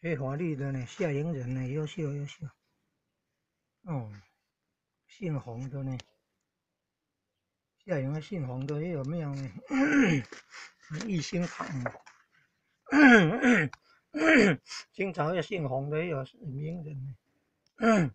学华律的呢，夏营人呢，优秀优秀。哦，姓洪的呢，夏营的姓洪的也有庙呢，一兴堂。清朝也姓洪的也有名人呢。